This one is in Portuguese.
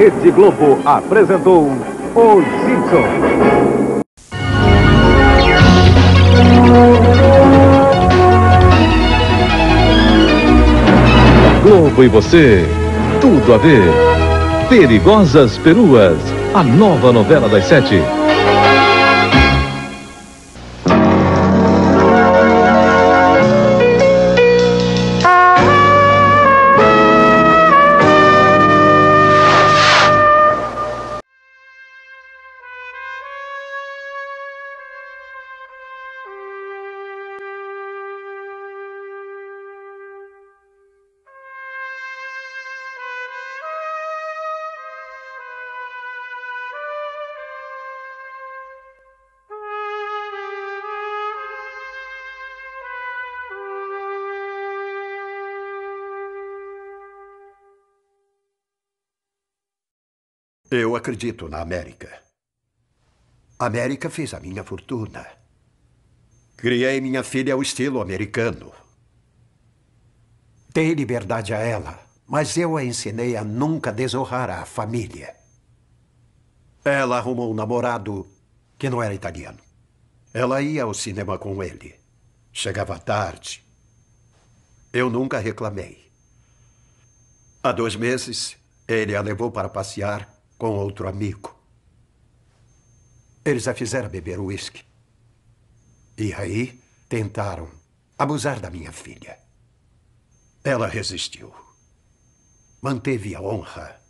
Rede Globo apresentou Os Simpsons. Globo e você, tudo a ver. Perigosas Peruas, a nova novela das sete. Eu acredito na América. A América fez a minha fortuna. Criei minha filha ao estilo americano. Dei liberdade a ela, mas eu a ensinei a nunca desonrar a família. Ela arrumou um namorado que não era italiano. Ela ia ao cinema com ele. Chegava tarde. Eu nunca reclamei. Há dois meses, ele a levou para passear com outro amigo. Eles a fizeram beber uísque. E aí tentaram abusar da minha filha. Ela resistiu. Manteve a honra